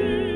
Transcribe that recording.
you.